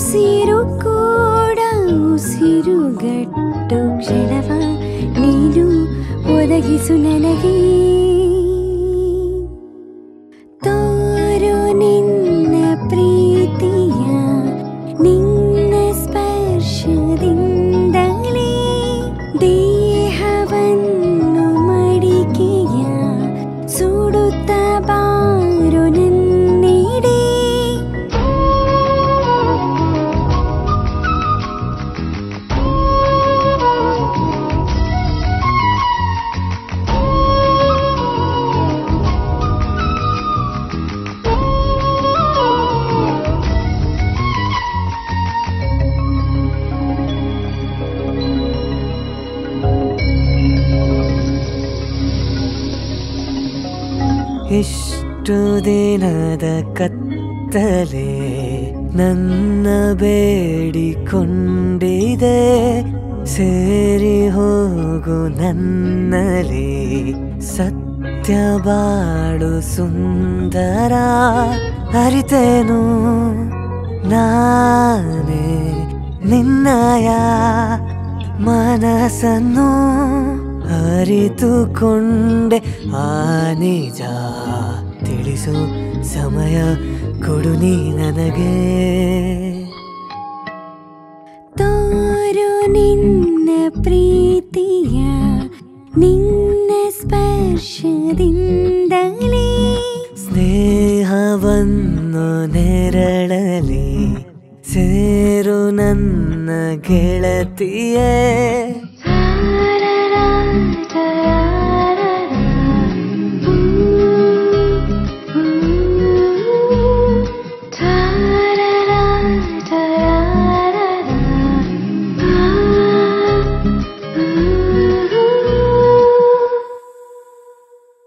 ಉಸಿರು ಕೂಡ ಉಸಿರುಗಟ್ಟು ಕ್ಷಣವ ನೀನು ಒದಗಿಸು ನನಗೆ. ಇಷ್ಟು ದಿನದ ಕತ್ತಲೆ ನನ್ನ ಬೇಡಿಕೊಂಡಿದೆ. ಸೇರಿ ಹೋಗು ನನ್ನಲಿ ಸತ್ಯ ಬಾಳು ಸುಂದರ. ಅರಿತೇನು ನಾನೇ ನಿನ್ನಯ ಮನಸ್ಸನ್ನು. ಅರಿತುಕೊಂಡೆ ಆ ನಿಜ ತಿಳಿಸು ಸಮಯ ಕೊಡು ನೀ ನನಗೆ. ತೋರು ನಿನ್ನ ಪ್ರೀತಿಯ ನಿನ್ನ ಸ್ಪರ್ಶದಿಂದಲೇ. ಸ್ನೇಹವನ್ನು ನೆರಳಲಿ ಸೇರು ನನ್ನ ಗೆಳತಿಯೇ.